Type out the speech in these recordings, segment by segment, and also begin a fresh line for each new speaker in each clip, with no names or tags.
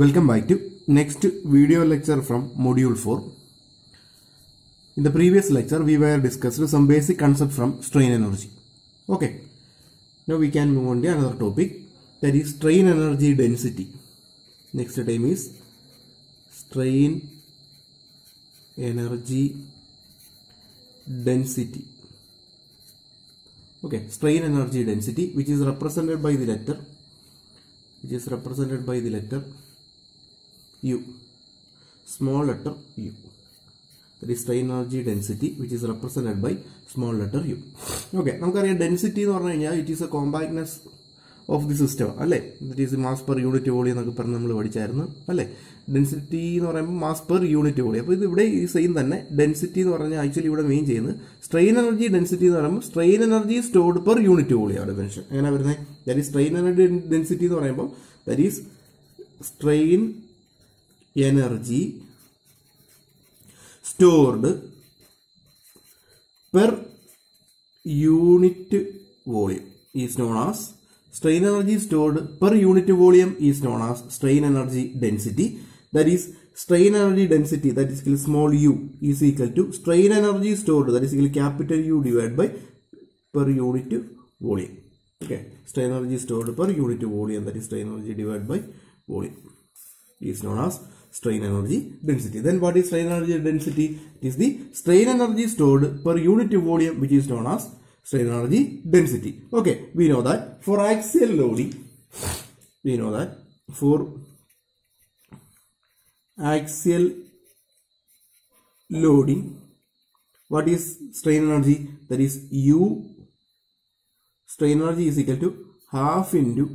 Welcome back to next video lecture from module 4. In the previous lecture we were discussed some basic concepts from strain energy. Okay. Now we can move on to another topic that is strain energy density. Next time is strain energy density. Okay, strain energy density which is represented by the letter which is represented by the letter u small letter u that is strain energy density which is represented by small letter u നമുക്കറിയാം density എന്ന് പറഞ്ഞു കഴിഞ്ഞാൽ it is a compactness of the system അല്ലേ that is mass per unit volume എന്നൊക്കെ പറഞ്ഞ് നമ്മൾ പഠിച്ചായിരുന്നു അല്ലേ ഡെൻസിറ്റി എന്ന് പറയുമ്പോൾ മാസ് പെർ യൂണിറ്റ് വോളി അപ്പോൾ ഇത് ഇവിടെ ഈ സെയിം തന്നെ ഡെൻസിറ്റി എന്ന് പറഞ്ഞാൽ ആക്ച്വലി ഇവിടെ മെയിൻ ചെയ്യുന്നത് സ്ട്രെയിൻ എനർജി ഡെൻസിറ്റി എന്ന് പറയുമ്പോൾ strain energy stored per unit volume അവിടെ മെൻഷൻ എങ്ങനെ വരുന്നത് that is strain energy density എന്ന് പറയുമ്പോൾ that is strain energy stored per unit volume is known as strain energy stored per unit volume is known as strain energy density. That is, strain energy density, that is equal to small u, is equal to strain energy stored, that is equal to capital U divided by per unit volume. Okay, strain energy stored per unit volume, that is strain energy divided by volume, is known as strain energy density. Then what is strain energy density? It is the strain energy stored per unit volume which is known as strain energy density. Okay, we know that for axial loading, we know that for axial loading, what is strain energy? That is U strain energy is equal to half into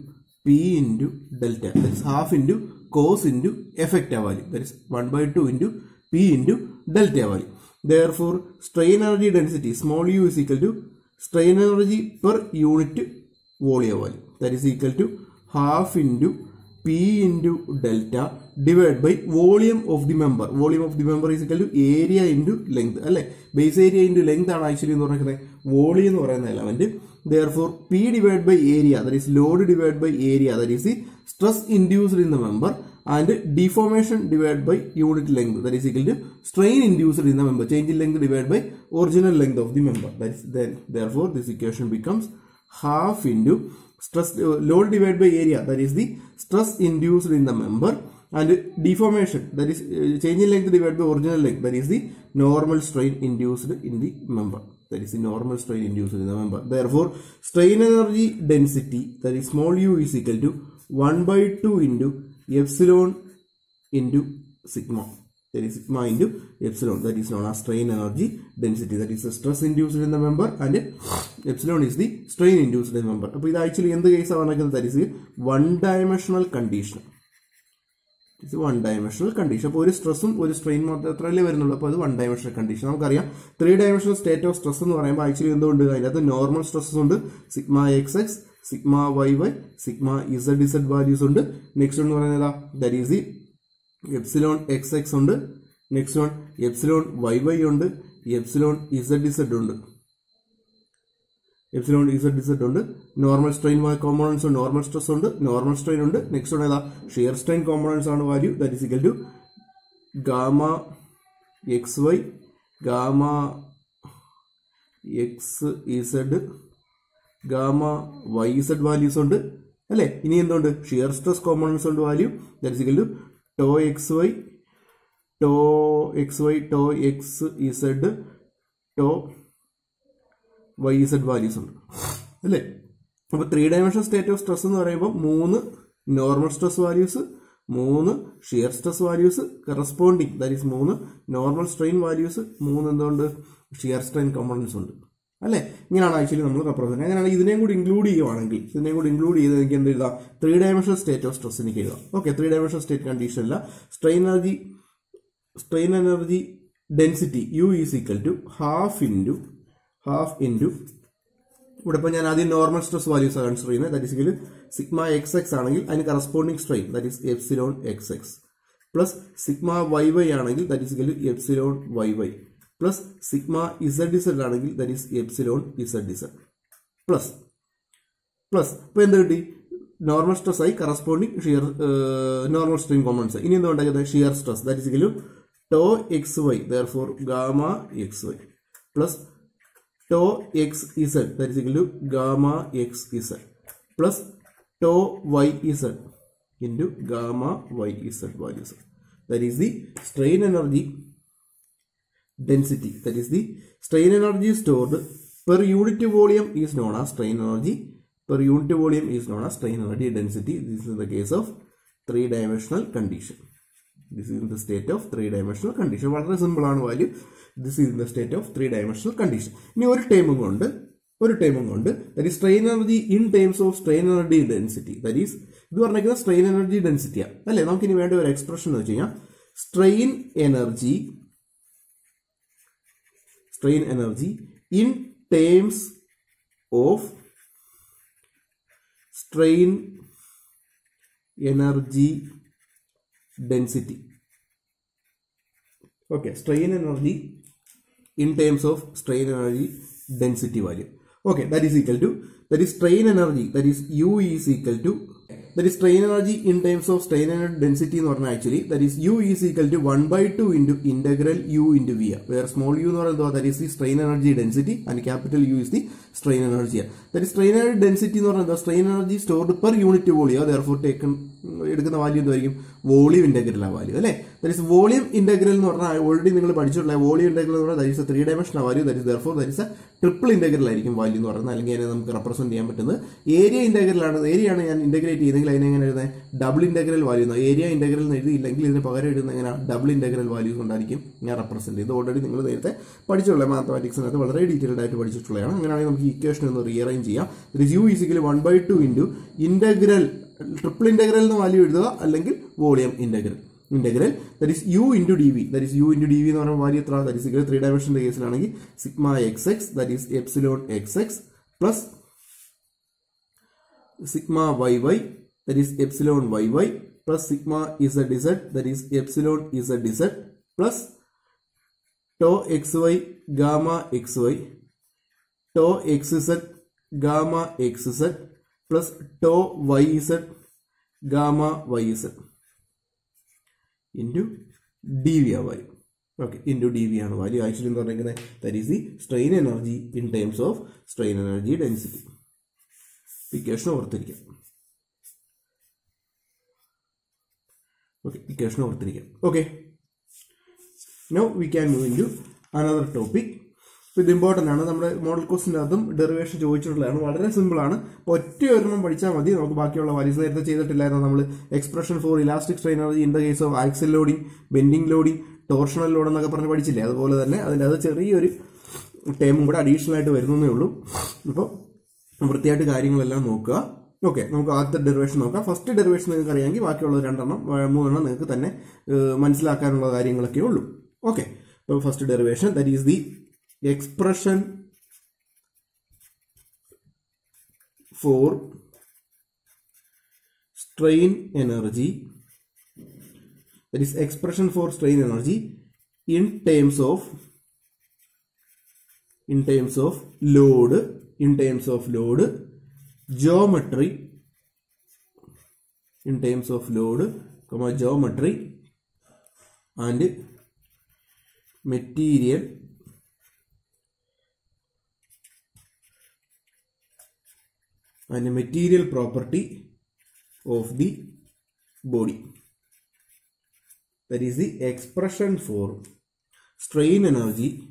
P into delta. That is half into cause into effect value that is one by two into P into delta value therefore strain energy density small u is equal to strain energy per unit volume value that is equal to half into P into delta divide by volume of the member volume of the member is equal to area into length അല്ലേ base area into length ആണ് actually എന്ന് പറയുന്നത് volume എന്ന് പറയുന്ന element Therefore, P divided by area, that is load divided by area, that is the stress induced in the member and deformation divided by unit length, that is equal to strain induced in the member, change in length divided by original length of the member. That is then, therefore, this equation becomes half into stress uh, load divided by area, that is the stress induced in the member and deformation that is uh, change in length divided by original length that is the normal strain induced in the member that is the normal strain induced in the member. Therefore, strain energy density that is small u is equal to 1 by 2 into epsilon into sigma. That is sigma into epsilon that is known as strain energy density that is the stress induced in the member and epsilon is the strain induced in the member. But actually in the case of that is a one dimensional condition. It's one dimensional condition അപ്പോൾ ഒരു സ്ട്രെസ്സും ഒരു strain മാത്രമല്ലേ വരുന്നുള്ളൂ അപ്പോൾ അത് one dimensional condition നമുക്കറിയാം three dimensional state of stress എന്ന് പറയുമ്പോൾ ആക്ച്വലി എന്തുകൊണ്ട് അതിനകത്ത് നോർമൽ സ്ട്രെസ്സസ് ഉണ്ട് sigma x x sigma y y sigma z z values ഉണ്ട് നെക്സ്റ്റ് എന്ന് പറയുന്നത് ദറ്റ് ഈസ് ഈ എപ്സിലോൺ എക്സ് എക്സ് ഉണ്ട് next one epsilon y y ഉണ്ട് എപ്സിലോൺ ഇസഡ് ഇസഡ് ഉണ്ട് എപ്സിലോൺ ഇസഡ് ഇസഡ് ഉണ്ട് നോർമൽ സ്ട്രെയിൻ കോമ്പോണൻസ് ഉണ്ട് നോർമൽ സ്ട്രെസ് ഉണ്ട് നോർമൽ സ്ട്രെയിൻ ഉണ്ട് നെക്സ്റ്റ് ഉണ്ട് ഏതാ ഷിയർ സ്ട്രെയിൻ കോമ്പോണൻസ് ആണ് value that is equal to gamma x y gamma x z gamma y z values ഉണ്ട് അല്ലേ ഇനി എന്തുണ്ട് ഷിയർ സ്ട്രെസ് കോമ്പോണൻസ് ഉണ്ട് value that is equal to tau x y tau x y tau x z tau y z values ഉണ്ട് അല്ലേ അപ്പൊ three dimension state of stress എന്ന് പറയുമ്പോൾ മൂന്ന് നോർമൽ സ്ട്രെസ് വാല്യൂസ് മൂന്ന് shear stress values corresponding that is മൂന്ന് normal strain values മൂന്ന് എന്തുകൊണ്ട് ഷിയർ സ്ട്രെയിൻ കമ്പോണൻസ് ഉണ്ട് അല്ലേ ഇങ്ങനെയാണ് ആക്ച്വലി നമ്മൾ റെപ്രസെന്റ് അങ്ങനെയാണ് ഇതിനെയും കൂടി ഇൻക്ലൂഡ് ചെയ്യുവാണെങ്കിൽ ഇതിനെയും കൂടി ഇൻക്ലൂഡ് ചെയ്ത് എനിക്ക് എന്ത് എഴുതാം three dimension state of stress എനിക്ക് എഴുതാം ഓക്കെ ത്രീ ഡയമെൻഷൻ സ്റ്റേറ്റ് അല്ല strain energy strain energy density u is equal to half into half into ഇവിടെ ഇപ്പോൾ ഞാൻ ആദ്യം നോർമൽ സ്ട്രെസ് വാല്യൂസ് കൺസിഡർ ചെയ്യുന്നത് that is sigma x x ആണെങ്കിൽ അതിന് corresponding strain that is epsilon x x plus sigma y y ആണെങ്കിൽ that is epsilon y y plus sigma z z ആണെങ്കിൽ that is epsilon z z plus plus ഇപ്പോൾ എന്ത് കിട്ടി normal stress ആയി corresponding shear normal strain commons ഇനി എന്താ ഉണ്ടാക്കിയത് shear stress that is tau x y therefore gamma x y plus tau x z that is equal to gamma x z plus tau y z into gamma y z values that is the strain energy density that is the strain energy stored per unit volume is known as strain energy per unit volume is known as strain energy density this is the case of three dimensional condition this in the state of three dimensional condition വളരെ simple ആണ് value this in the state of three dimensional condition ഇനി ഒരു ടൈമും കൊണ്ട് ഒരു ടൈമും കൊണ്ട് that is strain energy in times of strain energy density that is ഇത് പറഞ്ഞിരിക്കുന്നത് സ്ട്രെയിൻ എനർജി ഡെൻസിറ്റിയാണ് അല്ലേ നമുക്ക് ഇനി വേണ്ട ഒരു എക്സ്പ്രഷൻ എന്ന് വെച്ച് കഴിഞ്ഞാൽ strain energy strain energy in terms of strain energy density. Okay, strain energy in terms of strain energy density value. Okay, that is equal to, that is strain energy, that is U is equal to, that is strain energy in terms of strain energy density എന്ന് പറഞ്ഞാൽ actually that is u is equal to one by two into integral u into v where small u എന്ന് പറയുന്നത് that is the strain energy density and capital U is the strain energy that strain energy density എന്ന് പറയുന്നത് strain energy stored per unit volume therefore taken എടുക്കുന്ന value എന്തായിരിക്കും volume integral ആ value അല്ലേ that is volume integral എന്ന് പറഞ്ഞാൽ already നിങ്ങൾ പഠിച്ചിട്ടുള്ള വോളിയം ഇന്റഗ്രൽ എന്ന് പറഞ്ഞാൽ ദറ്റ് ത്രീ ഡയമെൻഷൻ ആ value that is therefore that is a triple integral ആയിരിക്കും വാല്യൂ എന്ന് പറയുന്നത് അല്ലെങ്കിൽ അതിനെ നമുക്ക് റെപ്രസെൻറ്റ് ചെയ്യാൻ പറ്റുന്നത് ഏരിയ ഏരിയ ഏരിയയാണ് ഞാൻ ഇന്റഗ്രേറ്റ് ചെയ്യുന്നെങ്കിൽ അതിനെ എങ്ങനെ എഴുതുന്നത് ഡബിൾ ഇന്റഗ്രൽ വാല്യൂ എന്ന് ഏരിയ ഇന്റഗ്രൽ എന്ന് എഴുതിയില്ലെങ്കിൽ ഇതിന് പകരം എഴുതുന്ന എങ്ങനെ ഡബിൾ ഇന്റഗ്രൽ വാല്യൂ കൊണ്ടായിരിക്കും ഞാൻ റെപ്രസെൻറ്റ് ചെയ്ത് ഓൾറെഡി നിങ്ങൾ നേരത്തെ പഠിച്ചിട്ടുള്ള മാത്തമാറ്റിക്സിനകത്ത് വളരെ ഡീറ്റെയിൽഡ് ആയിട്ട് പഠിച്ചിട്ടുള്ളതാണ് അങ്ങനെയാണെങ്കിൽ നമുക്ക് ഇക്വേഷൻ ഒന്ന് റീഅറേഞ്ച് ചെയ്യാം it u is equal one by two into integral triple integral എന്ന് വാല്യൂ എഴുതുക അല്ലെങ്കിൽ volume integral integral that is u into d v that is u into d v എന്ന് പറയുമ്പോൾ വാല്യൂ എത്ര ദറ്റ് ഇസ് ത്രീ ഡയമെൻഷൻ്റെ കേസിലാണെങ്കിൽ sigma x x that is epsilon x x plus sigma y y that is epsilon y y plus sigma z z that is epsilon z z plus tau x y gamma x y tau x z gamma x z plus tau y z gamma y z into d v ആ value okay into d v ആണ് value actually എന്ന് പറഞ്ഞിരിക്കുന്നത് that is the strain energy in terms of strain energy density equation ഓർത്തിരിക്കാം okay equation ഓർത്തിരിക്കാം okay no we can move in to another topic അപ്പോൾ ഇത് important ആണ് നമ്മുടെ model കോഴ്സിൻ്റെ അതും derivation ചോദിച്ചിട്ടുള്ളതാണ് വളരെ സിമ്പിളാണ് ഒറ്റ ഒരെണ്ണം പഠിച്ചാൽ മതി നമുക്ക് ബാക്കിയുള്ള വാല്യൂസ് നേരത്തെ ചെയ്തിട്ടില്ലായിരുന്നു നമ്മൾ expression for elastic strain in the case of axial loading bending loading torsional load എന്നൊക്കെ പറഞ്ഞ് പഠിച്ചില്ലേ അതുപോലെ തന്നെ അതിൻ്റെ അത് ചെറിയൊരു ടേമും കൂടെ അഡീഷണൽ ആയിട്ട് വരുന്നേ ഉള്ളൂ അപ്പോൾ വൃത്തിയായിട്ട് കാര്യങ്ങളെല്ലാം നോക്കുക ഓക്കെ നമുക്ക് ആദ്യത്തെ ഡെറിവേഷൻ നോക്കാം ഫസ്റ്റ് ഡെറിവേഷൻ നിങ്ങൾക്ക് അറിയാമെങ്കിൽ ബാക്കിയുള്ള രണ്ടെണ്ണം മൂന്നെണ്ണം നിങ്ങൾക്ക് തന്നെ മനസ്സിലാക്കാനുള്ള കാര്യങ്ങളൊക്കെ ഉള്ളൂ ഓക്കെ അപ്പോൾ first derivation that is the expression for strain energy that is expression for strain energy in terms of in terms of load in terms of load geometry in terms of load comma geometry and material and a material property of the body. That is the expression for strain energy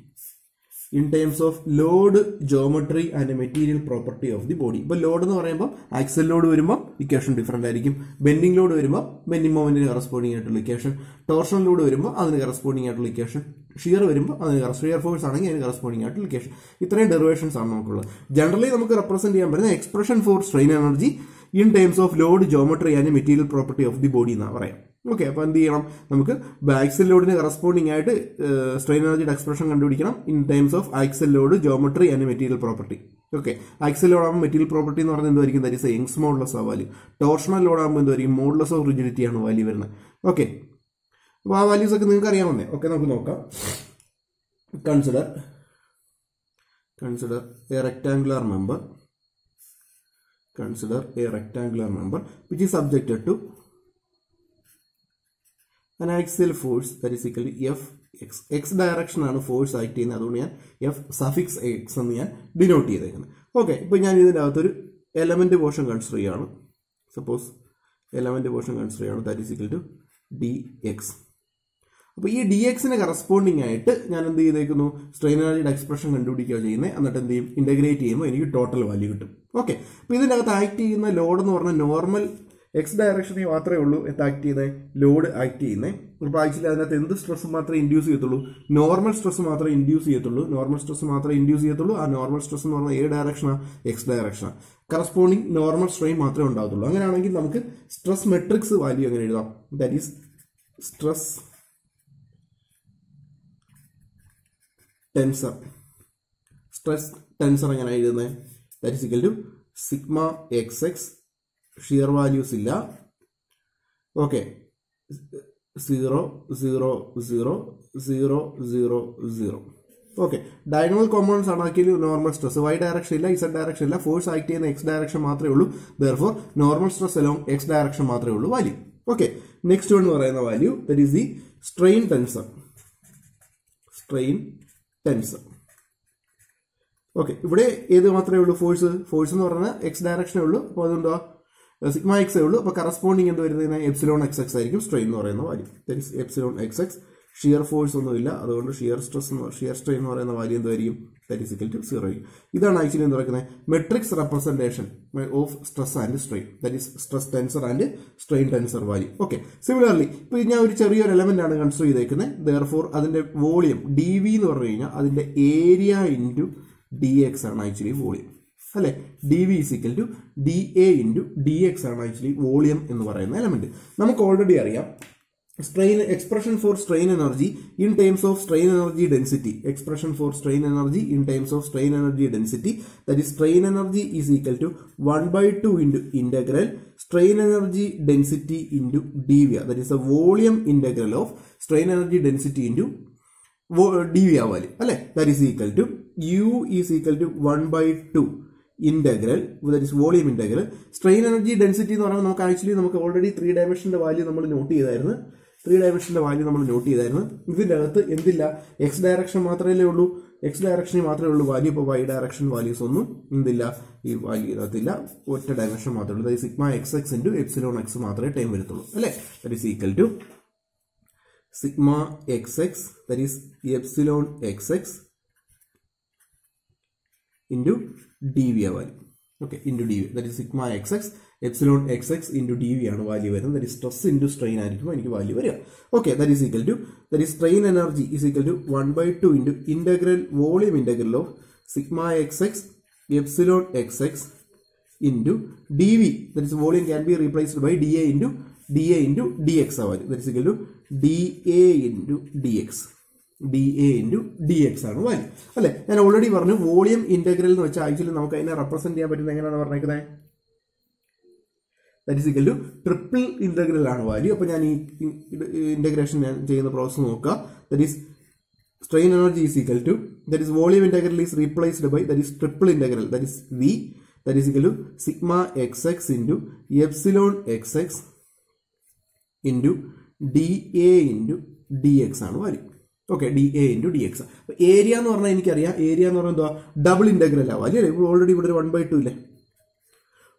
in terms of load geometry and material property of the body ഇപ്പൊ load എന്ന് പറയുമ്പോൾ axial load വരുമ്പോൾ equation different ആയിരിക്കും bending load വരുമ്പോൾ bending മോമെന്റിന് corresponding ആയിട്ടുള്ള equation torsion load വരുമ്പോൾ അതിന് കറസ്പോണ്ടിങ് ആയിട്ടുള്ള ഇക്വേഷൻ ഷിയർ വരുമ്പോൾ അതിന് ഷിയർ ഫോഴ്സ് ആണെങ്കിൽ അതിന് കറസ്പോണ്ടിങ് ആയിട്ടുള്ള ഇക്വേഷൻ ഇത്രയും ഡെറിവേഷൻസ് ആണ് നമുക്കുള്ളത് ജനറലി നമുക്ക് റെപ്രസെന്റ് ചെയ്യാൻ പറ്റുന്ന expression for strain energy in terms of load geometry and material property of the body എന്നാണ് പറയാം ഓക്കെ അപ്പോൾ എന്ത് ചെയ്യണം നമുക്ക് ആക്സൽ ലോഡിന് കറസ്പോണ്ടിങ് ആയിട്ട് സ്ട്രെയിൻ എനർജിയുടെ എക്സ്പ്രഷൻ കണ്ടുപിടിക്കണം in terms of axial load geometry and material property okay axial ലോഡാകുമ്പോൾ material property എന്ന് പറഞ്ഞാൽ എന്തായിരിക്കും ദാറ്റ് ഇസ് യങ്സ് മോഡ്ലസ് ആ വാല്യൂ ടോർഷണൽ ലോഡാകുമ്പോൾ എന്തായിരിക്കും മോഡ്ലസ് ഓഫ് റിജിഡിറ്റി ആണ് വാല്യൂ വരുന്നത് ഓക്കെ അപ്പോൾ ആ വാല്യൂസ് ഒക്കെ നിങ്ങൾക്ക് അറിയാമെന്നേ ഓക്കെ നമുക്ക് നോക്കാം consider consider a rectangular member consider a rectangular member which is subjected to an axial force that is equal to F x ഡയറക്ഷനാണ് ഫോഴ്സ് ആക്ട് ചെയ്യുന്നത് അതുകൊണ്ട് ഞാൻ എഫ് സഫിക്സ് എക്സ് എന്ന് ഞാൻ ഡിനോട്ട് ചെയ്തേക്കുന്നത് ഓക്കെ ഇപ്പോൾ ഞാൻ ഇതിൻ്റെ അകത്തൊരു എലമെൻ്റ് പോർഷൻ കൺസിഡർ ചെയ്യുകയാണ് സപ്പോസ് എലമെൻ്റ് പോർഷൻ കൺസിഡർ ചെയ്യുകയാണ് that is equal to d x അപ്പോൾ ഈ ഡി എക്സിന് കറസ്പോണ്ടിങ് ആയിട്ട് ഞാൻ എന്ത് ചെയ്തേക്കുന്നു സ്ട്രെയിൻ എനർജിയുടെ എക്സ്പ്രഷൻ കണ്ടുപിടിക്കുകയോ ചെയ്യുന്നത് എന്നിട്ട് എന്ത് ചെയ്യും ഇൻ്റഗ്രേറ്റ് ചെയ്യുമ്പോൾ എനിക്ക് ടോട്ടൽ വാല്യൂ കിട്ടും ഓക്കെ അപ്പോൾ ഇതിൻ്റെ അകത്ത് ആക്ട് ചെയ്യുന്ന ലോഡ് എന്ന് പറഞ്ഞാൽ നോർമൽ എക്സ് ഡയറക്ഷനിൽ മാത്രമേ ഉള്ളൂ എന്ത് ആക്ട് ചെയ്യുന്നത് ലോഡ് ആക്ട് ചെയ്യുന്നത് ഒരു പ്രായത്തിൽ അതിനകത്ത് എന്ത് സ്ട്രെസ് മാത്രമേ ഇൻഡ്യൂസ് ചെയ്യത്തുള്ളൂ നോർമൽ സ്ട്രെസ് മാത്രമേ ഇൻഡ്യൂസ് ചെയ്യത്തുള്ളൂ നോർമൽ സ്ട്രെസ് മാത്രമേ ഇൻഡ്യൂസ് ചെയ്യത്തുള്ളൂ ആ നോർമൽ സ്ട്രെസ് എന്ന് പറഞ്ഞാൽ ഏത് ഡയറക്ഷനാണ് എക്സ് ഡയറക്ഷനാണ് കറസ്പോണ്ടിങ് നോർമൽ സ്ട്രെയിൻ മാത്രമേ ഉണ്ടാകത്തുള്ളൂ അങ്ങനെയാണെങ്കിൽ നമുക്ക് സ്ട്രെസ് മെട്രിക്സ് വാല്യൂ എങ്ങനെ എഴുതാം that is stress tensor stress tensor എങ്ങനെയാണ് എഴുതുന്നത് that is equal to sigma x x shear values ഇല്ല okay zero zero zero zero zero zero okay diagonal compounds ആണെങ്കിൽ നോർമൽ സ്ട്രെസ് വൈ ഡയറക്ഷൻ ഇല്ല Z direction ഇല്ല force act ചെയ്യുന്ന X direction മാത്രമേ ഉള്ളൂ therefore normal stress along X direction മാത്രമേ ഉള്ളൂ value okay next one എന്ന് പറയുന്ന value that is the strain tensor strain tensor okay ഇവിടെ ഏത് മാത്രമേ ഉള്ളൂ ഫോഴ്സ് ഫോഴ്സ് എന്ന് പറഞ്ഞാൽ എക്സ് ഡയറക്ഷനേ ഉള്ളൂ അപ്പോൾ അതുകൊണ്ടോ സിഗ്മ എ ഉള്ളൂ അപ്പോൾ കറസ്പോണ്ടിങ് എന്ത് വരുന്നത് എപ്സിലോൺ എക്സ് എക്സ് ആയിരിക്കും സ്ട്രെയിൻ എന്ന് പറയുന്ന value that epsilon x x shear force ഒന്നുമില്ല അതുകൊണ്ട് ഷിയർ സ്ട്രെസ് ഷിയർ സ്ട്രെയിൻ എന്ന് പറയുന്ന വാല്യൂ എന്തായിരിക്കും that is equal to zero ഇതാണ് ആക്ച്വലി എന്ന് പറയുന്നത് matrix representation of stress and strain that is stress tensor and strain tensor value okay similarly ഇപ്പോൾ ഞാൻ ഒരു ചെറിയൊരു എലമെന്റ് ആണ് കൺസിഡർ ചെയ്തേക്കുന്നത് ദർ ഫോർ അതിന്റെ വോളിയം ഡി വി എന്ന് പറഞ്ഞു കഴിഞ്ഞാൽ അതിന്റെ ഏരിയ ഇൻറ്റു ഡി എക്സ് ആണ് ആക്ച്വലി വോളിയം അല്ലേ d v equal to d a into d x ആണ് ആക്ച്വലി വോളിയം എന്ന് പറയുന്ന എലമെന്റ് നമുക്ക് ഓൾറെഡി അറിയാം strain expression for strain energy in terms of strain energy density expression for strain energy in terms of strain energy density that is strain energy is equal to one by two into integral strain energy density into d v are that is a volume integral of strain energy density into d v ആവാല് അല്ലെ that is equal to u is equal to one by two integral that is volume integral strain energy density എന്ന് പറയുമ്പോൾ നമുക്ക് actually നമുക്ക് already three ഡയമെൻഷൻ്റെ value നമ്മൾ note ചെയ്തായിരുന്നു three ഡയമെൻഷൻ്റെ value നമ്മൾ നോട്ട് ചെയ്തായിരുന്നു ഇതിൻ്റെ അകത്ത് എന്തില്ല എക്സ് ഡയറക്ഷൻ മാത്രമേ ഉള്ളൂ എക്സ് ഡയറക്ഷനിൽ മാത്രമേ ഉള്ളൂ വാല്യൂ ഇപ്പോൾ വൈ ഡയറക്ഷൻ വാല്യൂസ് ഒന്നും എന്തില്ല ഈ വാല്യൂ ഇതിനകത്തില്ല ഒറ്റ ഡയമെൻഷൻ മാത്രമേ ഉള്ളൂ അതായത് sigma x x into epsilon x മാത്രമേ ടൈം വരുത്തുള്ളൂ അല്ലേ that is equal to sigma x x that is epsilon x x into d dv value okay into d v that is sigma x x epsilon x x into d v ആണ് value വരുന്നത് that is stress into strain ആയിരിക്കും എനിക്ക് value വരിക okay that is equal to that is strain energy is equal to one by two into integral volume integral of sigma x x epsilon x x into d v that is volume can be replaced by d a into d a into d x ആ value that is equal to d a into d x d a into d x ആണ് value അല്ലെ ഞാൻ already പറഞ്ഞു volume integral എന്ന് വെച്ചാൽ actually നമുക്ക് അതിനെ represent ചെയ്യാൻ പറ്റുന്ന എങ്ങനെയാണ് പറഞ്ഞേക്കുന്നത് that is equal to triple integral ആണ് വാല്യൂ അപ്പൊ ഞാൻ ഈ ഇന്റഗ്രേഷൻ ഞാൻ ചെയ്യുന്ന പ്രോസസ് നോക്കുക that is strain energy is equal to that is volume integral is replaced by that is triple integral that is V that is equal to sigma x x into epsilon x x into d A into d x ആണ് value okay d A into d x അപ്പോൾ area എന്ന് പറഞ്ഞാൽ എനിക്കറിയാം area എന്ന് പറഞ്ഞാൽ എന്തുവാ double integral ആവാം അല്ലേ ഇപ്പോൾ ഓൾറെഡി ഇവിടെ ഒരു വൺ ബൈ ടു ഇല്ലേ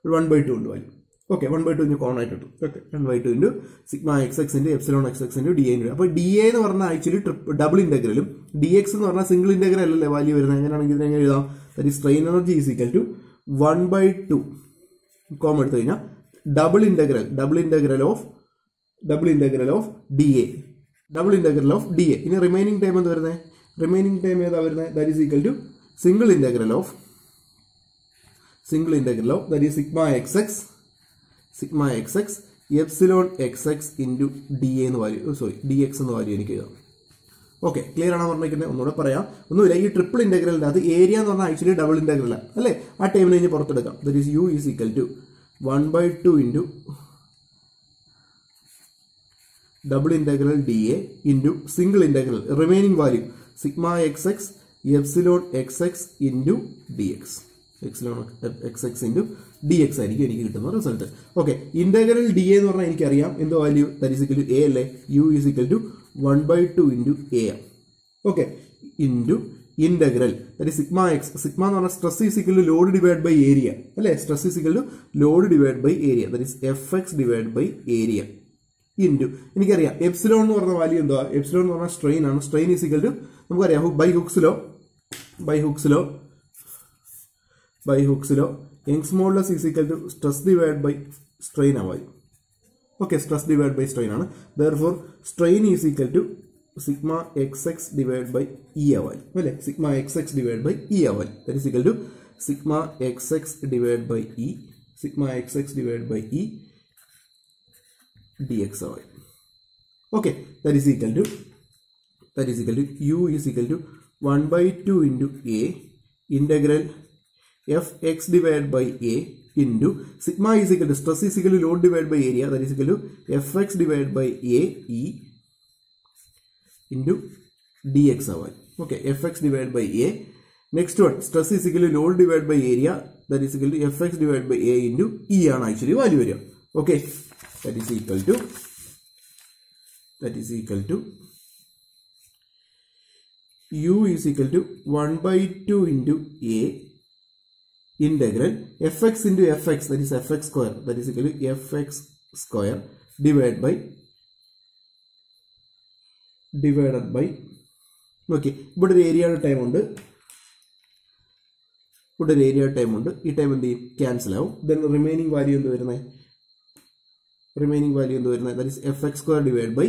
ഒരു വൺ ബൈ ടു ഉണ്ട് value okay one by two inch common ആയിട്ട് കിട്ടും okay one by two into sigma x x എക്സിൻ്റെ എപ്സിലോൺ എക്സ് എക്സ് എക്സിൻ്റെ ഡി എ എൻ്റെ അപ്പോൾ ഡി എ എന്ന് പറഞ്ഞാൽ ആക്ച്വലി ട്രിപ്പ് ഡബിൾ ഇൻ്റഗ്രലും ഡി എക്സ് എന്ന് പറഞ്ഞാൽ സിംഗിൾ ഇൻ്റഗ്രൽ അല്ലേ വാല്യൂ വരുന്നത് എങ്ങനെയാണെങ്കിൽ ഇതിനെ എഴുതാം ദാറ്റ് ഈ strain energy is equal to one by two common എടുത്തു കഴിഞ്ഞാൽ double integral double integral of double integral of d A double integral of d A ഇനി റിമൈനിങ് ടൈം എന്ത് വരുന്നത് റിമൈനിങ് ടൈം ഏതാ വരുന്നത് that is equal to single integral of single integral of that is sigma x x sigma x x epsilon x x into d A എന്ന് value sorry D X എന്ന് value എനിക്ക് എഴുതാം okay clear ആണോ പറഞ്ഞിരിക്കുന്നത് ഒന്നുകൂടെ പറയാം ഒന്നുമില്ല ഈ ട്രിപ്പിൾ ഇൻ്റഗ്രലിൻ്റെ അത് ഏരിയ എന്ന് പറഞ്ഞാൽ ആക്ച്വലി ഡബിൾ ഇൻ്റഗ്രലാണ് അല്ലേ ആ ടൈമിൽ കഴിഞ്ഞ് പുറത്തെടുക്കാം that is U is equal to one by two into double integral d A into single integral remaining value sigma x x epsilon x x into d x epsilon x x into d x ആയിരിക്കും എനിക്ക് കിട്ടുന്ന result okay integral D എന്ന് പറഞ്ഞാൽ എനിക്കറിയാം എന്ത് value that is equal is to A അല്ലേ U is to one by two into A M okay into integral that sigma x sigma എന്ന് പറഞ്ഞാൽ stress is to load divide by area അല്ലേ stress is to load divide by area that is F x divide by area into എനിക്കറിയാം epsilon എന്ന് പറഞ്ഞ value എന്താ epsilon എന്ന് പറഞ്ഞാൽ strain ആണ് സ്ട്രെയിൻ ഈസ് ഈക്വൽ ടു നമുക്കറിയാം by Hooke's law by Hooke's law by Hooke's law Young's modulus is equal to stress divide by strain value okay stress divide by strain ആണ് therefore strain is equal to sigma x x divide by E value അല്ലേ sigma x x divide by E value that is equal to sigma x x divide by E sigma x x divide by E dx of y. Okay, that is equal to that is equal to u is equal to 1 by 2 into a integral f x divided by a into sigma is equal to stress is equal to load divided by area that is equal to f x divided by a e into dx of y. Okay, f x divided by a. Next one stress is equal to load divided by area that is equal to f x divided by a into e ആണ് actually value വരിക okay that is equal to that is equal to u is equal to 1 by 2 into a integral fx into fx that is fx square that is equal to fx square divided by divided by okay area of time under put ഉണ്ട് area of time under it time time എന്ത് cancel out then the remaining value in the remaining value എന്ത് വരുന്നത് that is F x square divide by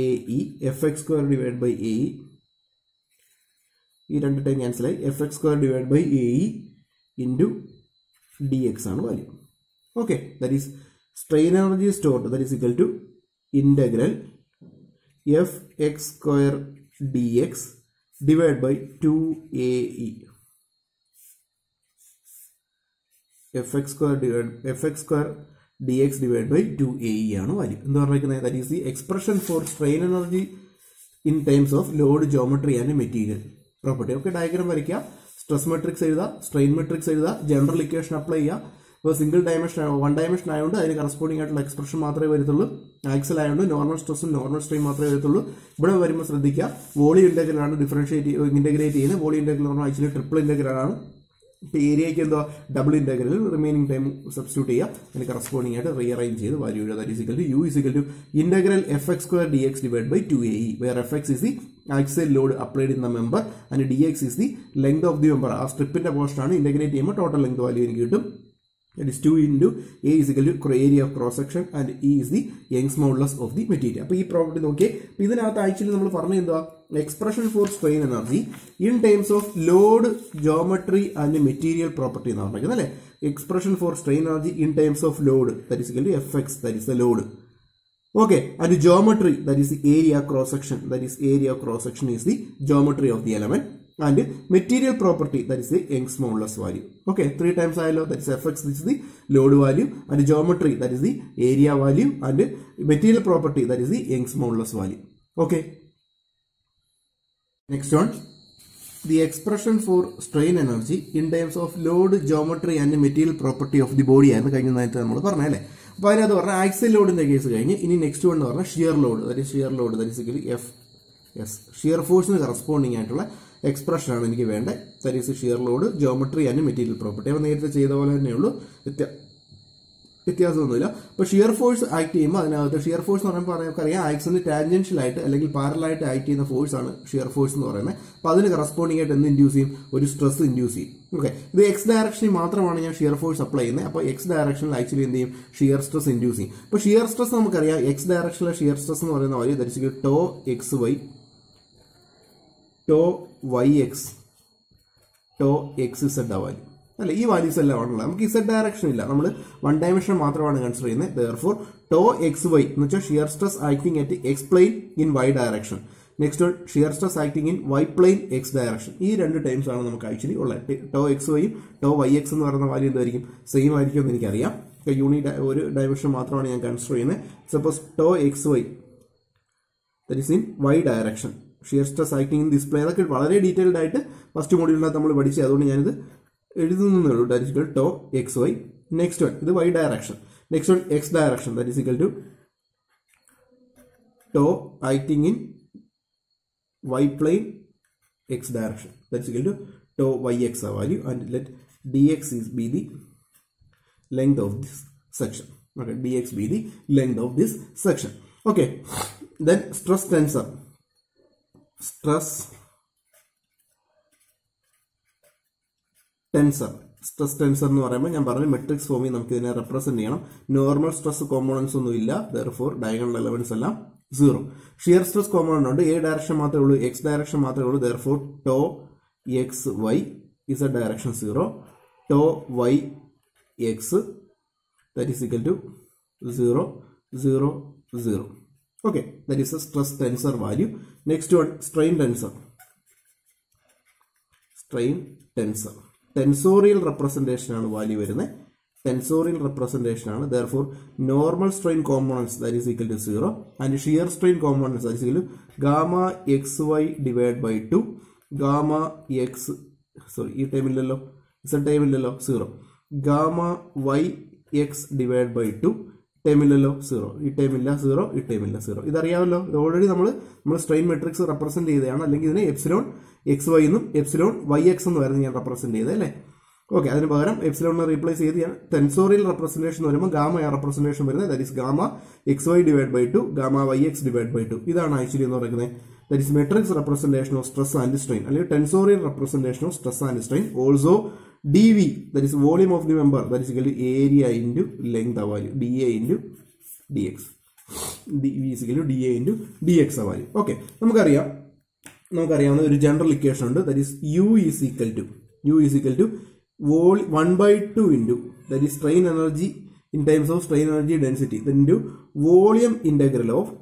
A E F x square divide by A E ഈ രണ്ട് time ക്യാൻസലായി F x square divide by A E into d x ആണ് value okay that is strain energy stored that is equal to integral F x square d x divide by two A E F x square divide F x square d x divide by two A E ആണ് value എന്ന് പറഞ്ഞിരിക്കുന്നത് that is the expression for strain energy in times of load geometry and material property okay diagram വരയ്ക്കുക stress matrix എഴുതുക strain matrix എഴുതുക general equation apply ചെയ്യുക ഇപ്പോൾ single dimension one dimension ആയതുകൊണ്ട് അതിന് കറസ്പോണ്ടിങ് ആയിട്ടുള്ള എക്സ്പ്രഷൻ മാത്രമേ വരത്തുള്ളൂ ആക്സൽ ആയതുകൊണ്ട് നോർമൽ സ്ട്രെസ്സും നോർമൽ സ്ട്രെയിൻ മാത്രമേ വരത്തുള്ളൂ ഇവിടെ വരുമ്പോൾ ശ്രദ്ധിക്കുക വോളി ഇൻറ്റഗ്രൽ ആണ് ഡിഫറൻഷിയേറ്റ് ഇൻ്റഗ്രേറ്റ് ചെയ്യുന്നത് volume integral actually triple integral ആണ് ഏരിയയ്ക്ക് എന്തോ ഡബിൾ ഇൻ്റഗ്രലിൽ റിമൈനിങ് ടൈം സബ്സ്റ്റിറ്റ്യൂട്ട് ചെയ്യുക അതിന് കറസ്പോണ്ടിങ് ആയിട്ട് റീഅറേഞ്ച് ചെയ്ത് വാല്യൂ എഴുതുക that is equal to U is equal to integral F x square d x divide by two A E where F x is the axial load applied in the member and d x is the length of the member ആ സ്ട്രിപ്പിന്റെ പോസ്റ്റാണ് integrate ചെയ്യുമ്പോൾ total length value എനിക്ക് കിട്ടും That is 2 into A is equal to area of cross section and E is the Young's modulus of the material. അപ്പോൾ ഈ property നോക്കിയേ അപ്പോൾ ഇതിനകത്ത് ആക്ച്വലി നമ്മൾ പറഞ്ഞ എന്താ expression for strain energy in terms of load geometry and material property എന്നാണ് പറയുന്നത് അല്ലേ expression for strain energy in terms of load that is F x that is the load okay and geometry that is the area cross section that is area cross section is the geometry of the element and material property that is the Young's modulus value okay three times ആയല്ലോ that is F x this the load value and geometry that is the area value and material property that is the Young's modulus value okay next one the expression for strain energy in terms of load geometry and material property of the body ആയിരുന്നു കഴിഞ്ഞ നേരത്തെ നമ്മൾ പറഞ്ഞല്ലേ അപ്പോൾ അതിനകത്ത് പറഞ്ഞാൽ Axel ലോഡിന്റെ case കഴിഞ്ഞ് ഇനി നെക്സ്റ്റ് വൺ എന്ന് പറഞ്ഞാൽ ഷിയർ ലോഡ് അതായത് shear load that is equally F S shear ഫോഴ്സിന് corresponding ആയിട്ടുള്ള എക്സ്പ്രഷനാണ് എനിക്ക് വേണ്ടത് that is shear load geometry and material property അപ്പോൾ നേരത്തെ ചെയ്ത പോലെ തന്നെയുള്ളൂ വ്യത്യാസമൊന്നുമില്ല അപ്പോൾ ഷിയർ ഫോഴ്സ് ആക്ട് ചെയ്യുമ്പോൾ അതിനകത്ത് ഷിയർ ഫോഴ്സ് എന്ന് പറയുമ്പോൾ നമുക്കറിയാം ആക്സിന് ടാൻജൻഷ്യലായിട്ട് അല്ലെങ്കിൽ പാരലായിട്ട് ആക്ട് ചെയ്യുന്ന ഫോഴ്സ് ആണ് ഷിയർ ഫോഴ്സ് എന്ന് പറയുന്നത് അപ്പോൾ അതിന് കറസ്പോണ്ടിങ് ആയിട്ട് എന്ത് ഇൻഡ്യൂസ് ചെയ്യും ഒരു സ്ട്രെസ് ഇൻഡ്യൂസ് ചെയ്യും ഓക്കെ ഇത് എക്സ് ഡയറക്ഷനിൽ മാത്രമാണ് ഞാൻ ഷിയർ ഫോഴ്സ് അപ്ലൈ ചെയ്യുന്നത് അപ്പോൾ എക്സ് ഡയറക്ഷനിൽ ആക്ച്വലി എന്ത് ചെയ്യും ഷിയർ സ്ട്രെസ് ഇൻഡ്യൂസ് ചെയ്യും അപ്പോൾ ഷിയർ സ്ട്രെസ് നമുക്കറിയാം എക്സ് ഡയറക്ഷനിലെ ഷിയർ സ്ട്രെസ് എന്ന് പറയുന്ന ഒരു ധരിച്ചു tau x y tau y x tau x z ആ വാല്യൂ അല്ല ഈ വാല്യൂസ് എല്ലാം ആണുള്ളത് നമുക്ക് ഈ സെഡ് ഡയറക്ഷൻ ഇല്ല നമ്മൾ വൺ ഡയമെൻഷൻ മാത്രമാണ് കൺസിഡർ ചെയ്യുന്നത് ഫോർ ടോ എക്സ് വൈ എന്ന് വെച്ചാൽ shear stress acting at X plane in Y direction next shear stress acting in Y plane X direction ഈ രണ്ട് ടൈംസ് ആണ് നമുക്ക് ആക്ച്വലി ഉള്ളത് ടോ എക്സ് വൈയും ടോ വൈ എക്സ് എന്ന് പറയുന്ന വാല്യൂ എന്തായിരിക്കും സെയിം ആയിരിക്കും എന്ന് എനിക്കറിയാം യൂണി ഒരു ഡയമെൻഷൻ മാത്രമാണ് ഞാൻ കൺസിഡർ ചെയ്യുന്നത് suppose tau x y that y direction shear stress acting display അതൊക്കെ വളരെ ഡീറ്റെയിൽഡ് ആയിട്ട് ഫസ്റ്റ് മോഡ്യൂളിനകത്ത് നമ്മൾ പഠിച്ചത് അതുകൊണ്ട് ഞാനിത് എഴുതുന്നേ ഉള്ളൂ that is tau x y next one ഇത് y direction next one x direction that is to tau acting in y plane x direction that is to tau y x ആ value and let d x is be the length of this section okay d x be the length of this section okay then stress tensor stress tensor stress tensor എന്ന് പറയുമ്പോൾ ഞാൻ പറഞ്ഞു matrix ഫോമിൽ നമുക്ക് ഇതിനെ represent ചെയ്യണം normal stress components ഒന്നും ഇല്ല ദർഫോർ ഡയഗണൽ എലവൻസ് എല്ലാം സീറോ ഷിയർ സ്ട്രെസ് കോമ്പോണന്റ് ഉണ്ട് എ ഡയറക്ഷൻ മാത്രമേ ഉള്ളൂ എക്സ് ഡയറക്ഷൻ മാത്രമേ ഉള്ളൂ therefore tau x y z direction zero tau y x that is equal to zero zero zero okay that is a stress tensor value next one strain tensor strain tensor tensorial ആണ് value വരുന്നത് tensorial ആണ് therefore normal strain components that is equal to zero and shear strain components that is equal to gamma x y divide by two gamma x sorry ഈ ടൈമില്ലല്ലോ Z ടൈമില്ലല്ലോ zero gamma y x divide by two ടേമില്ലല്ലോ zero ഈ ടേമില്ല zero ഈ ടേമില്ല zero ഇതറിയാമല്ലോ ഇത് already നമ്മൾ നമ്മൾ strain matrix represent ചെയ്തതാണ് അല്ലെങ്കിൽ ഇതിനെ എപ്സിലോൺ എക്സ് വൈ എന്നും എപ്സിലോൺ വൈ എക്സ് എന്ന് വരുന്നത് ഞാൻ റെപ്രസെന്റ് ചെയ്തത് അല്ലേ ഓക്കെ അതിന് പകരം എപ്സിലോണിനെ റീപ്ലേസ് ചെയ്ത് ഞാൻ ടെൻസോറിയൽ റെപ്രസെന്റേഷൻ വരുമ്പോൾ ഗാമ റെപ്രസെന്റേഷൻ വരുന്നത് that is gamma x y divide by two gamma y x divide by two ഇതാണ് ആക്ച്വലി എന്ന് പറയുന്നത് that is matrix representation of stress and strain അല്ലെങ്കിൽ tensorial representation of stress and strain also d V that is volume of the member that is equal area into length ആ value d A into d x d V is equal d A into d x ആ value okay നമുക്കറിയാം നമുക്കറിയാവുന്ന ഒരു general equation ഉണ്ട് that is U is equal to U is equal to volume one by two into that is strain energy in times of strain energy density into volume integral of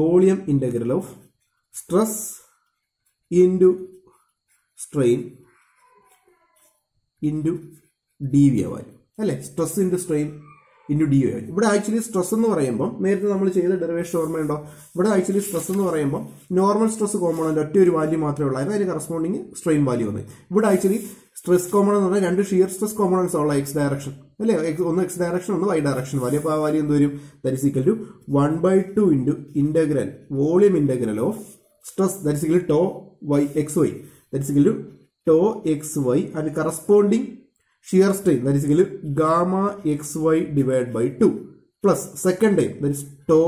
volume integral of stress into strain into d V ആവാൻ അല്ലെ stress into strain into d V ആവാൻ ഇവിടെ actually stress എന്ന് പറയുമ്പോൾ നേരത്തെ നമ്മൾ ചെയ്ത derivation ഓർമ്മയുണ്ടോ ഇവിടെ ആക്ച്വലി സ്ട്രെസ് എന്ന് പറയുമ്പോൾ നോർമൽ സ്ട്രെസ് കോമ്പോണൻ്റ് ഒറ്റ ഒരു വാല്യൂ മാത്രമേ ഉള്ളൂ അതായത് അതിന് കറസ്പോണ്ടിങ് സ്ട്രെയിൻ വാല്യൂ വന്നു ഇവിടെ ആക്ച്വലി സ്ട്രെസ് കോമൺ എന്ന് പറഞ്ഞാൽ രണ്ട് ഷിയർ സ്ട്രെസ് കോമ്പോണൻസ് ഉള്ള എക്സ് ഡയറക്ഷൻ അല്ലെ ഒന്ന് എക്സ് ഡയറക്ഷൻ ഒന്ന് വൈ ഡയറക്ഷൻ വാല്യൂ അപ്പോൾ ആ വാല്യൂ എന്ത് വരും that is equal to one by two into integral volume integral of stress that is equal tau y x y that is equal to tau xy and corresponding shear strain that is equal to gamma xy divided by 2 plus second time that is tau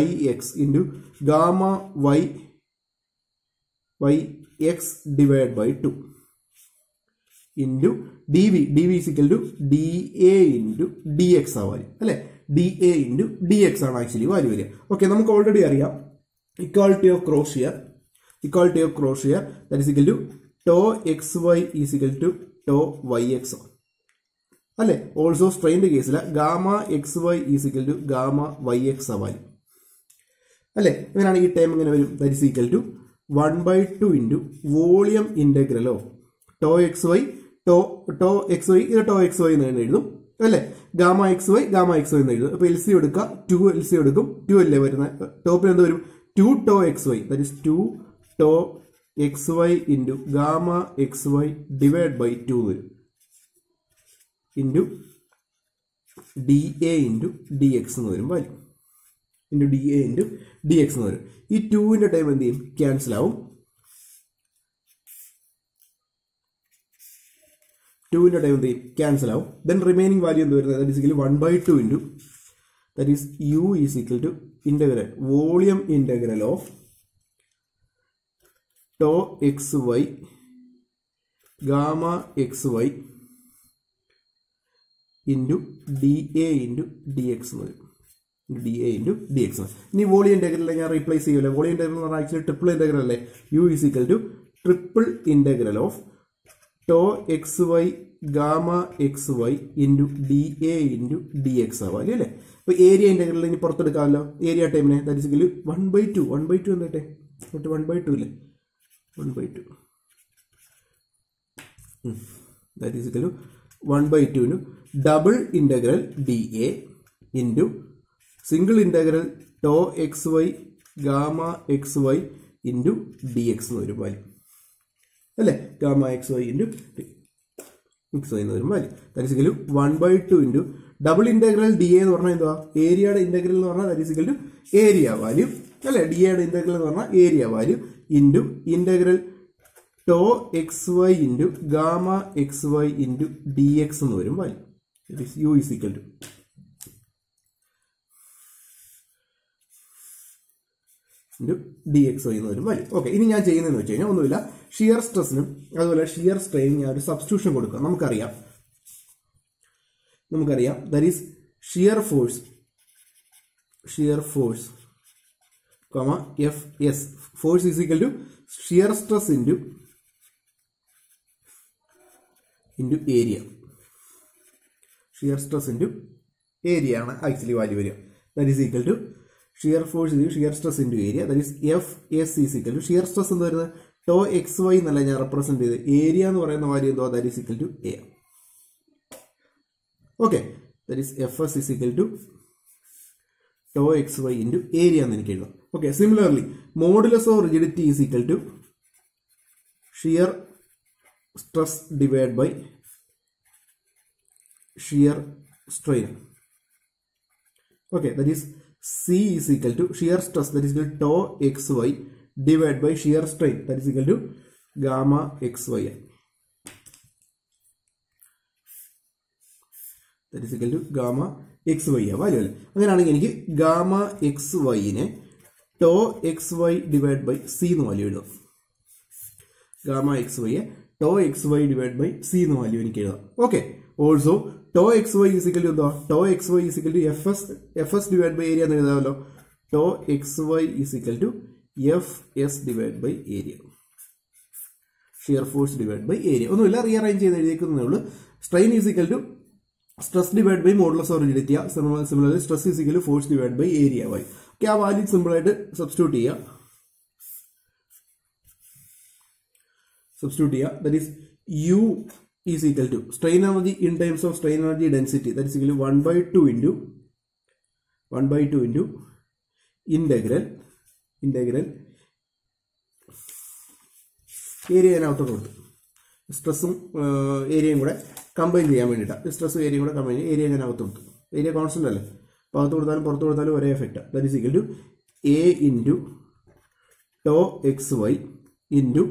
yx into gamma y y x divided by 2 into dv dv is equal to da into dx ആ value അല്ലേ D A into D X ആണ് actually value വരിക okay നമുക്ക് already അറിയാം equality of cross shear equality of cross shear that is equal to tau X Y is equal to tau Y X ആണ് അല്ലെ also സ്ട്രെയിൻ്റെ കേസിൽ gamma X Y is equal to gamma Y X value അല്ലെ ഇങ്ങനെയാണ് ഈ time ഇങ്ങനെ വരും that is equal to one by two into volume integral of tau X Y tau tau X Y ഇത് ടോ എക്സ് വൈ എന്ന് എഴുതും അല്ലേ gamma X Y gamma X Y എന്ന് എഴുതും അപ്പോൾ എൽ സി എടുക്കുക ടു എൽ സി എടുക്കും two അല്ലേ വരുന്ന ടോപ്പിൽ എന്ത് വരും two tau X Y that is two tau X Y into gamma X Y divide by two വരും into D A into D X എന്ന് വരും value into D A into D X എന്ന് വരും ഈ ടുവിൻ്റെ ടൈം എന്ത് ചെയ്യും cancel ആവും ടുവിൻ്റെ ടൈം എന്ത് ചെയ്യും ക്യാൻസൽ ആവും ദെൻ റിമൈനിങ് വാല്യൂ എന്ത് വരുന്നത് that is one by two into that is U is equal to integral volume integral of tau X Y gamma X Y into D A into D X എന്ന് വരും D A into D X ഇനി volume ഇൻ്റഗ്രലിൽ ഞാൻ replace ചെയ്യൂല volume integral എന്ന് പറഞ്ഞാൽ actually triple integral അല്ലേ U is equal to triple integral of tau X Y gamma X Y into D A into D X ആവുക അല്ലേ അപ്പോൾ ഏരിയ ഇൻ്റഗ്രലിൽ ഇനി പുറത്തെടുക്കാമല്ലോ area ടൈമിനെ that is one by two one by two എന്നാട്ടെ one by two അല്ലേ 1 by 2 hmm. that is equal to 1 by 2 nu double integral dA into single integral tau X Y gamma X Y into D X എന്ന് വരും value അല്ലേ gamma X Y into X Y എന്ന് വരും value തനിച്ചെങ്കിലും one by two into double integral D എന്ന് പറഞ്ഞാൽ എന്തുവാ ഏരിയയുടെ integral എന്ന് പറഞ്ഞാൽ that is equal to area value അല്ലേ ഡി എയുടെ ഇന്റഗ്രൽ എന്ന് പറഞ്ഞാൽ area value into integral tau X Y into gamma X Y into D X എന്ന് വരും value it is U is equal to D X Y എന്ന് വരും value okay ഇനി ഞാൻ ചെയ്യുന്നതെന്ന് വെച്ച് കഴിഞ്ഞാൽ ഒന്നുമില്ല ഷിയർ സ്ട്രെസ്സിനും അതുപോലെ ഷിയർ സ്ട്രെയിനും ഞാൻ ഒരു സബ്സ്റ്റിറ്റ്യൂഷൻ കൊടുക്കുക നമുക്കറിയാം നമുക്കറിയാം that is shear force shear force comma F S force is equal to shear stress into into area shear stress into area ആണ് ആക്ച്വലി വാല്യൂ വരിക that is equal to shear force ഇത് shear stress into area that is F S is equal to shear stress എന്ന് പറയുന്നത് tau X y എന്നല്ല ഞാൻ represent ചെയ്ത് area എന്ന് പറയുന്ന വാല്യൂ എന്തോ that is equal to A okay that is F S is equal to tau X Y into area എന്ന് എനിക്ക് എഴുതാം okay similarly modulus of rigidity is equal to shear stress divide by shear strain okay that is C is equal to shear stress that is equal tau X Y divide by shear strain that is equal to gamma X Y ആണ് that is to gamma X Y ആ value അല്ലേ അങ്ങനെയാണെങ്കിൽ എനിക്ക് gamma X വൈനെ tau X Y divide by C എന്ന് value എഴുതാം gamma X വൈയെ tau X Y divide by C എന്ന് value എനിക്ക് എഴുതാം okay also tau X Y is equal to എന്താ tau X Y is equal to F S F S divide by area എന്ന് എഴുതാമല്ലോ tau X Y is equal to F S divide by area shear force divide by area ഒന്നുമില്ല arrange ചെയ്ത് എഴുതിയേക്കുന്നേ ഉള്ളൂ strain is equal to stress divide by model of rigidity similarly stress is equal force divide by area Y okay ആ value simple ആയിട്ട് substitute ചെയ്യുക substitute ചെയ്യുക that is U is equal to strain energy in times of strain energy density that is equal one by two into one by two into integral integral area ഞാൻ outer കൊടുത്തു സ്ട്രെസ്സും ഏരിയയും കൂടെ combine ചെയ്യാൻ വേണ്ടിയിട്ടാണ് stress area കൂടെ combine area ഞാൻ അകത്ത് കൊടുത്തു ഏരിയ കോൺസ്റ്റൻ്റ് അല്ലേ അപ്പോൾ അകത്ത് കൊടുത്താലും പുറത്ത് കൊടുത്താലും ഒരേ effect that is equal to A into tau X Y into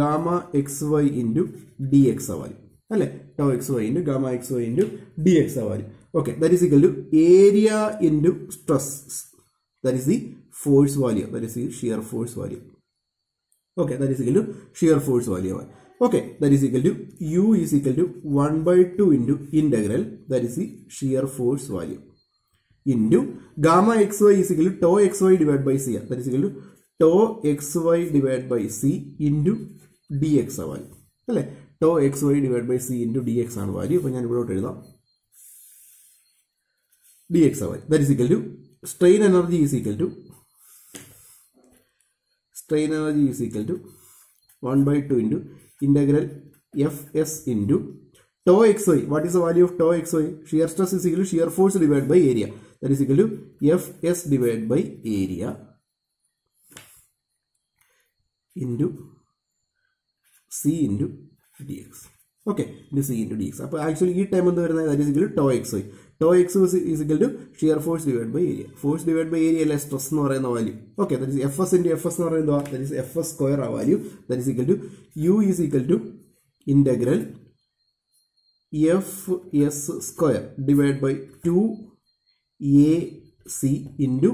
gamma X Y into D X അവാരി അല്ലേ tau X Y into gamma X Y into D X അവാരി okay that is equal to area into stress that is the force value that is the shear force value okay that is equal to shear force value ആണ് Okay, that is equal to u is equal to 1 by 2 into integral that is the shear force value into gamma xy is equal to tau xy divided by c that is equal to tau xy divided by c into dx value. അല്ലേ tau X Y divide by C into D X ആണ് value അപ്പോൾ ഞാൻ ഇവിടോട്ട് എഴുതാം D X ആ value that is equal to strain energy is equal to strain energy is equal to one by two into integral fs into tau xy. What is the value of tau xy? Shear stress is equal to shear force divided by area. That is equal to fs divided by area into c into dx. Okay into C into D X അപ്പോൾ actually ഈ time എന്ന് വരുന്നത് that is equal tau X Y tau X is equal to shear force divide by area force divide by area അല്ലെ stress എന്ന് പറയുന്ന value okay that is F S into F S എന്ന് പറയുന്നത് that is F S square ആ value that is equal to U is equal to integral F S square divide by two A C into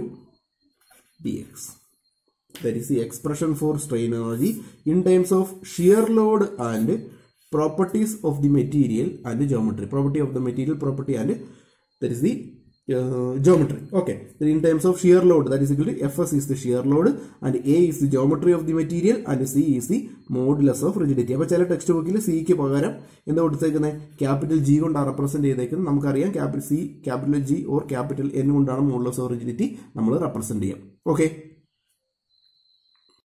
D X that is the expression for strain energy in terms of shear load and properties of the material and geometry property of the material property and that is the uh, geometry okay in terms of shear load that is equal to fs is the shear load and a is the geometry of the material and c is the modulus of rigidity അപ്പോൾ ചില text ബുക്കിൽ സിക്ക് പകരം എന്താ കൊടുത്തേക്കുന്നത് capital G കൊണ്ടാണ് represent ചെയ്തേക്കുന്നത് നമുക്കറിയാം capital C capital G or capital N കൊണ്ടാണ് മോഡുലസ് ഓഫ് റിജിഡിറ്റി നമ്മൾ റെപ്രസെൻറ്റ് ചെയ്യാം ഓക്കെ